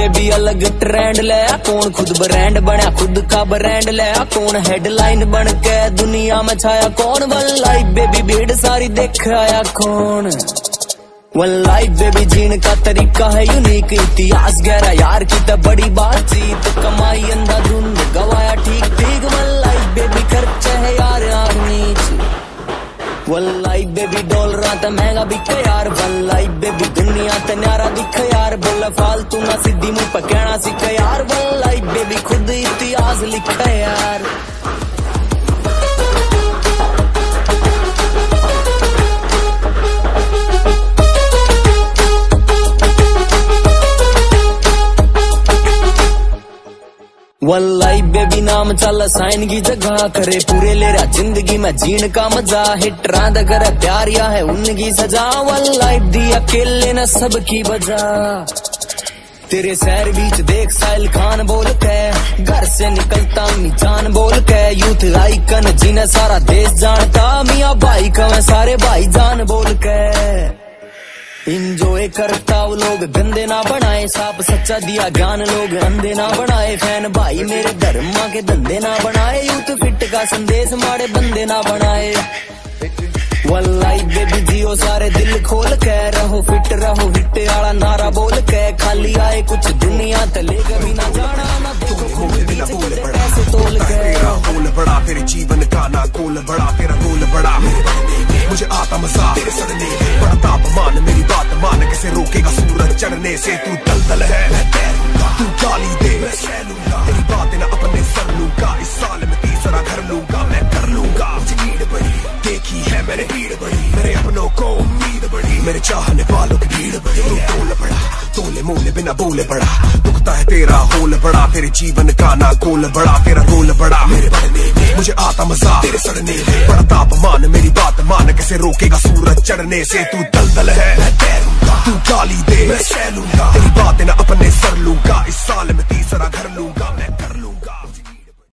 Baby अलग trend ले। कौन खुद ब्रांड बना, खुद का ब्रांड ले। कौन हेडलाइन बन के, दुनिया में छाया कौन? वन लाइफ बेबी भीड़ सारी देख आया कौन? वन लाइफ बेबी जीने का तरीका है यूनिक इतिहास गहरा। यार की तो बड़ी बातचीत, कमाई अंधाधुंध नीच वन लाइफ बेबी डॉलर तो महँगा बिके यार वन लाइफ बेबी दुनिया तो न्यारा दिख यार बोला फालतू ना सीधी मुँह पर कहना सीख यार one life one life baby नाम चल साइन की जगह. करे पूरे ले रहा ज़िंदगी में जीण का मज़ा. हिट रात करे प्यार, या है उनकी सजा. वन लाइफ दी अकेले न सबकी बजा तेरे शहर बीच देख, साहिल खान बोल के. घर से निकलता मी जान बोल के. यूथ आइकन जिन्हें सारा देश जानता. मिया भाई का मैं सारे भाई जान बोल के इंजॉय करता लोग गंदे ना बनाए साफ़ सच्चा दिया ज्ञान लोग अंधे ना बनाए फ़ैन भाई मेरे धर्म के धंधे ना बनाए यूथ फिट का संदेश मारे बंदे ना बनाए वल्लाई बेबी जियो सारे दिल खोल के रहो फिट रहो हिट वाला नारा बोल के खाली आए कुछ दुनिया तले कभी ना जाना ना देखो खोल बिना बड़ा तोल के गोल बड़ा तेरे जीवन का ना गोल बड़ा तेरा गोल बड़ा मुझे आता मज़ा तेरे सड़ने तापमान मेरी बात मान, कैसे रोकेगा सूरज चढ़ने से? तू दलदल है, मैं तैरूँगा। तू गाली दे, मैं सह तेरी बातें ना अपने सर लूँगा। इस साल में तीसरा घर लूँगा, मैं कर लूँगा। भीड़ बड़ी देखी है मैंने भीड़ बड़ी मेरे अपनों को उम्मीद बड़ी मेरे चाहने वालों की भीड़ बड़ी तू बड़ा तोले मोले बिना बोले बड़ा दुखता है तेरा होल बड़ा, तेरे जीवन का ना गोल बड़ा, तेरा रोल बड़ा। मेरे बढ़ने मुझे आता मज़ा, तेरे सड़ने बड़ा तापमान, मेरी बात मान कैसे रोकेगा सूरज चढ़ने से तू दलदल है। मैं तू गाली दे, मैं सह तेरी बातें ना अपने